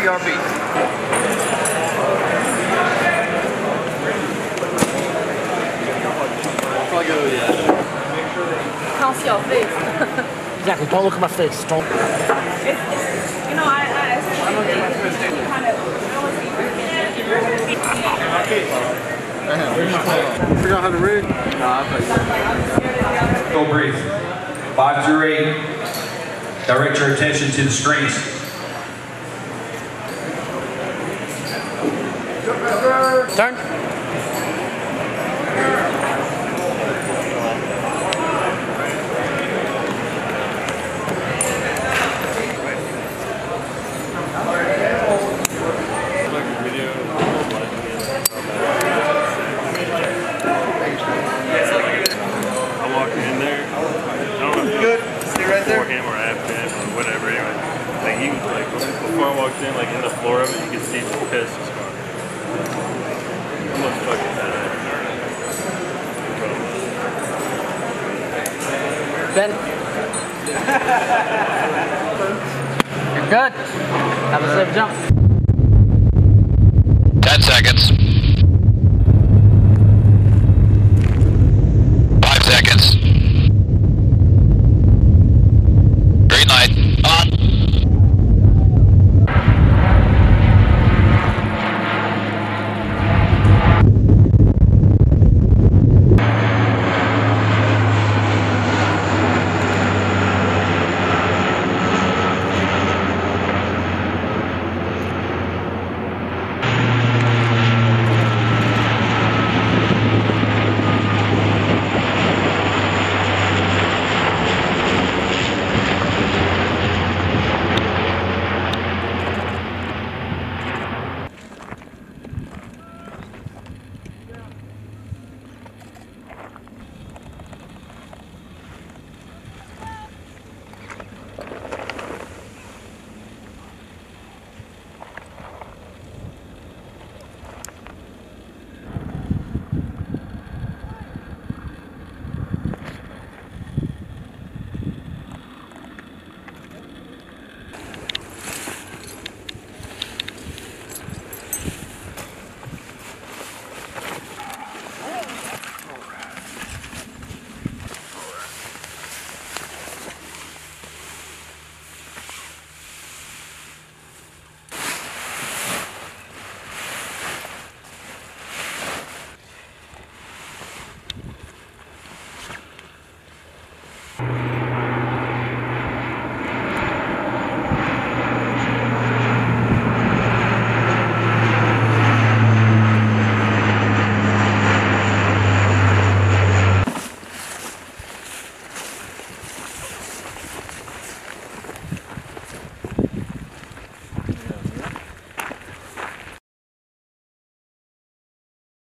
PRB. Can't see your face. exactly, don't look at my face. Don't. It's, it's, you know, I, I, I kind of. Figure out how to read? Go breathe. Five through eight. Direct your attention to the screens. Anyway, like he was like before I walked in, like in the floor of it, you could see the piss was gone. You're good. Have a safe jump. 10 seconds.